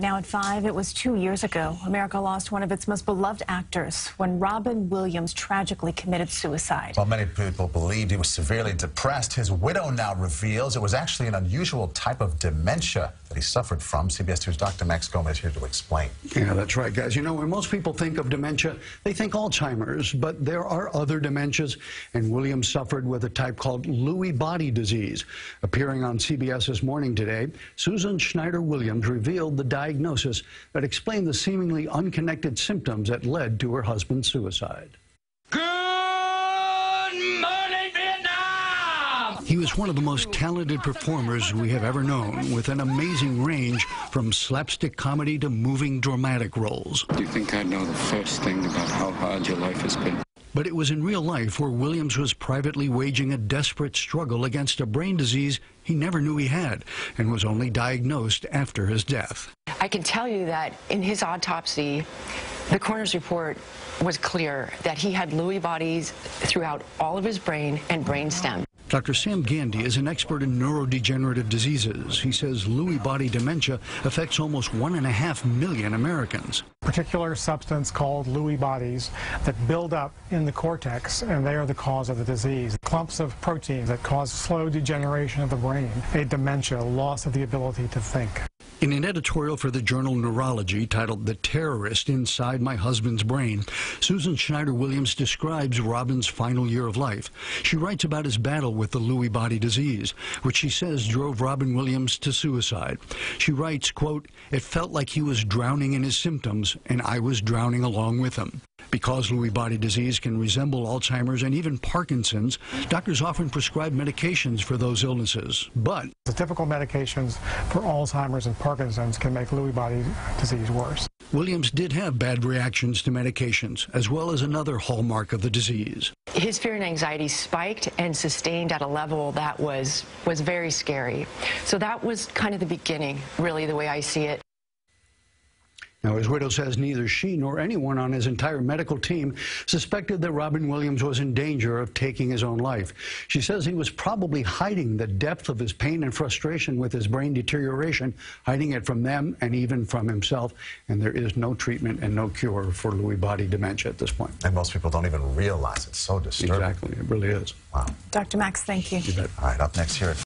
Now at 5, it was two years ago. America lost one of its most beloved actors when Robin Williams tragically committed suicide. While many people believed he was severely depressed. His widow now reveals it was actually an unusual type of dementia he suffered from. CBS 2's Dr. Max Gomez here to explain. Yeah, that's right, guys. You know, when most people think of dementia, they think Alzheimer's, but there are other dementias, and Williams suffered with a type called Lewy body disease. Appearing on CBS this morning today, Susan Schneider Williams revealed the diagnosis that explained the seemingly unconnected symptoms that led to her husband's suicide. He was one of the most talented performers we have ever known, with an amazing range from slapstick comedy to moving dramatic roles. Do you think I know the first thing about how hard your life has been? But it was in real life where Williams was privately waging a desperate struggle against a brain disease he never knew he had and was only diagnosed after his death. I can tell you that in his autopsy, the coroner's report was clear that he had Lewy bodies throughout all of his brain and brain stem. Dr. Sam Gandy is an expert in neurodegenerative diseases. He says Lewy body dementia affects almost one and a half million Americans. Particular substance called Lewy bodies that build up in the cortex, and they are the cause of the disease. Clumps of proteins that cause slow degeneration of the brain, a dementia, loss of the ability to think. In an editorial for the journal Neurology titled The Terrorist Inside My Husband's Brain, Susan Schneider Williams describes Robin's final year of life. She writes about his battle with the Lewy body disease, which she says drove Robin Williams to suicide. She writes, quote, It felt like he was drowning in his symptoms, and I was drowning along with him. Because Lewy body disease can resemble Alzheimer's and even Parkinson's, doctors often prescribe medications for those illnesses. But the typical medications for Alzheimer's and Parkinson's can make Lewy body disease worse. Williams did have bad reactions to medications, as well as another hallmark of the disease. His fear and anxiety spiked and sustained at a level that was was very scary. So that was kind of the beginning, really, the way I see it. Now, his widow says neither she nor anyone on his entire medical team suspected that Robin Williams was in danger of taking his own life. She says he was probably hiding the depth of his pain and frustration with his brain deterioration, hiding it from them and even from himself. And there is no treatment and no cure for Lewy body dementia at this point. And most people don't even realize it's so disturbing. Exactly. It really is. Wow. Dr. Max, thank you. you All right, up next here